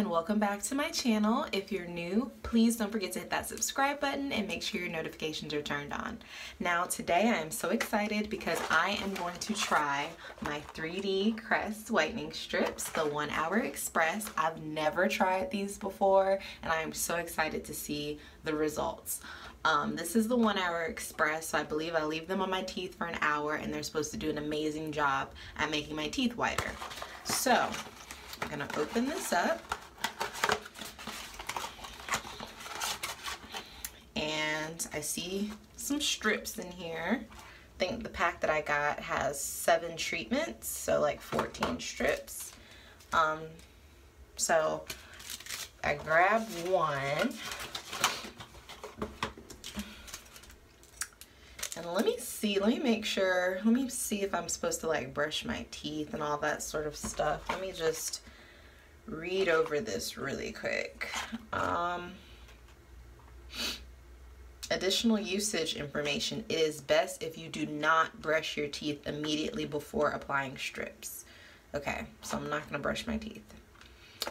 and welcome back to my channel. If you're new, please don't forget to hit that subscribe button and make sure your notifications are turned on. Now today I am so excited because I am going to try my 3D Crest whitening strips, the one hour express. I've never tried these before and I am so excited to see the results. Um, this is the one hour express so I believe I leave them on my teeth for an hour and they're supposed to do an amazing job at making my teeth whiter. So I'm gonna open this up and I see some strips in here. I think the pack that I got has seven treatments, so like 14 strips. Um, so I grabbed one. And let me see, let me make sure, let me see if I'm supposed to like brush my teeth and all that sort of stuff. Let me just read over this really quick. Um, additional usage information. It is best if you do not brush your teeth immediately before applying strips. Okay, so I'm not gonna brush my teeth.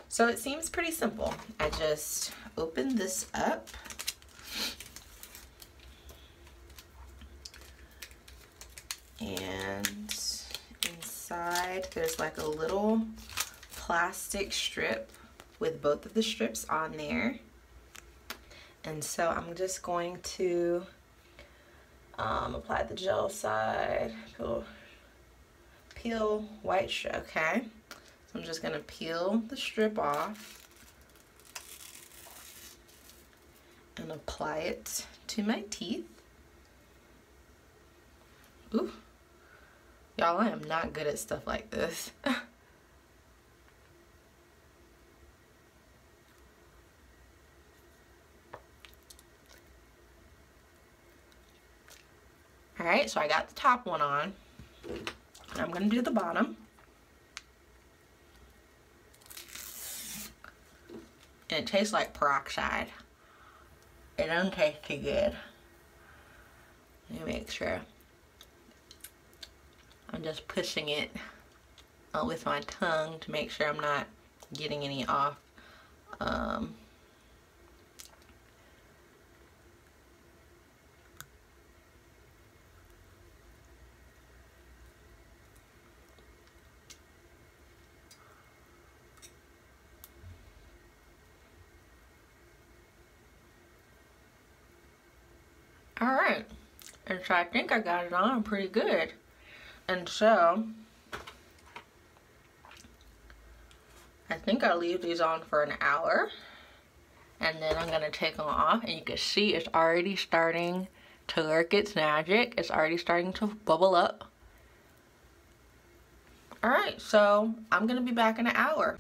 So it seems pretty simple. I just open this up. And inside there's like a little plastic strip with both of the strips on there. And so I'm just going to um, apply the gel side, go peel white okay. So I'm just gonna peel the strip off and apply it to my teeth. Ooh, y'all, I am not good at stuff like this. All right, so I got the top one on. I'm gonna do the bottom. And it tastes like peroxide. It doesn't taste too good. Let me make sure. I'm just pushing it uh, with my tongue to make sure I'm not getting any off. Um, all right and so I think I got it on pretty good. And so I think I'll leave these on for an hour. And then I'm gonna take them off. And you can see it's already starting to work its magic. It's already starting to bubble up. All right so I'm gonna be back in an hour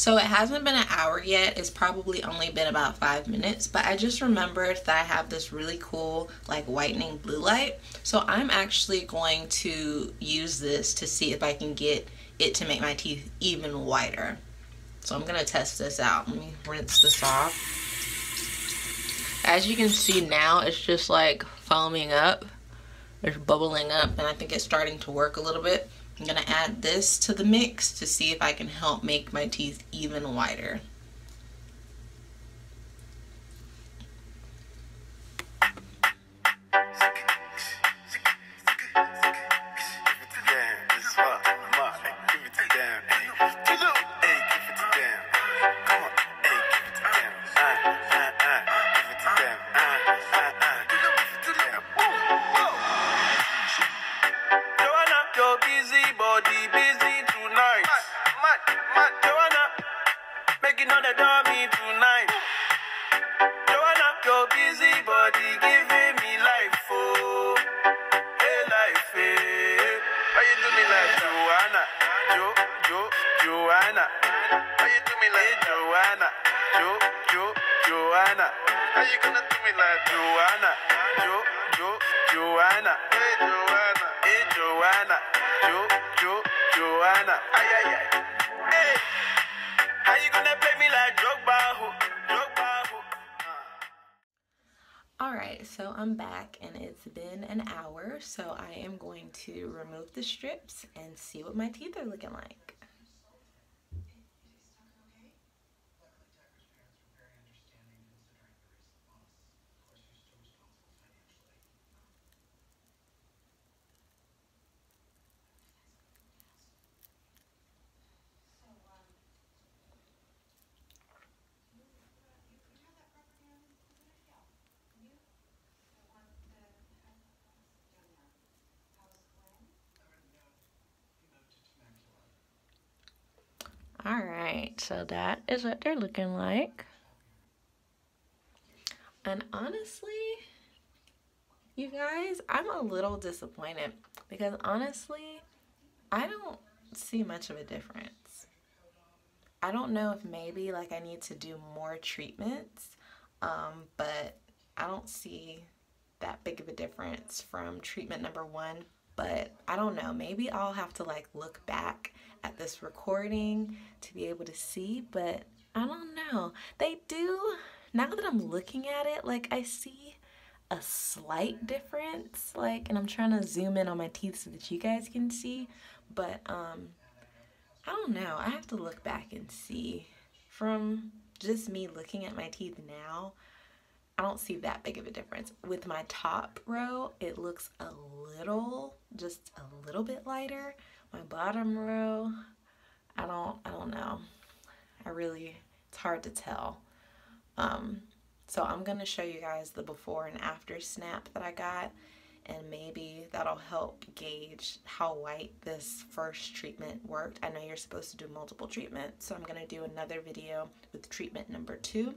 so it hasn't been an hour yet. It's probably only been about five minutes, but I just remembered that I have this really cool like whitening blue light. So I'm actually going to use this to see if I can get it to make my teeth even whiter. So I'm gonna test this out. Let me rinse this off. As you can see now, it's just like foaming up. It's bubbling up and I think it's starting to work a little bit. I'm gonna add this to the mix to see if I can help make my teeth even they me tonight. Joanna, your busy body giving me life, oh. Hey, life, hey. Why you do me like Joanna? Jo, Jo, Joanna. Why you do me like hey, Joanna? Jo, Jo, Joanna. How you gonna do me like Joanna? Jo, Jo, Joanna. Hey, Joanna. Hey, Joanna. Jo, Jo, Joanna. Ay, ay, ay. Hey whiter. Alright, so I'm back and it's been an hour, so I am going to remove the strips and see what my teeth are looking like. Alright, so that is what they're looking like. And honestly, you guys, I'm a little disappointed because honestly, I don't see much of a difference. I don't know if maybe like I need to do more treatments, um, but I don't see that big of a difference from treatment number one. But I don't know, maybe I'll have to like look back at this recording to be able to see, but I don't know. They do, now that I'm looking at it, like I see a slight difference, like, and I'm trying to zoom in on my teeth so that you guys can see, but um, I don't know. I have to look back and see. From just me looking at my teeth now, I don't see that big of a difference. With my top row, it looks a little, just a little bit lighter. My bottom row, I don't, I don't know. I really, it's hard to tell. Um, so I'm to show you guys the before and after snap that I got and maybe that'll help gauge how white this first treatment worked. I know you're supposed to do multiple treatments, so I'm to do another video with treatment number two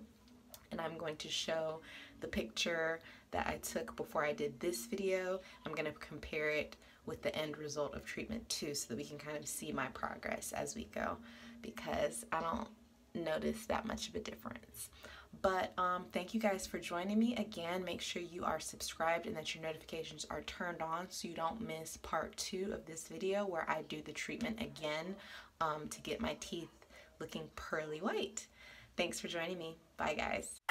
and I'm going to show the picture that I took before I did this video. I'm going to compare it with the end result of treatment two so that we can kind of see my progress as we go because I don't notice that much of a difference. But um, thank you guys for joining me. Again, make sure you are subscribed and that your notifications are turned on so you don't miss part two of this video where I do the treatment again um, to get my teeth looking pearly white. Thanks for joining me. Bye, guys.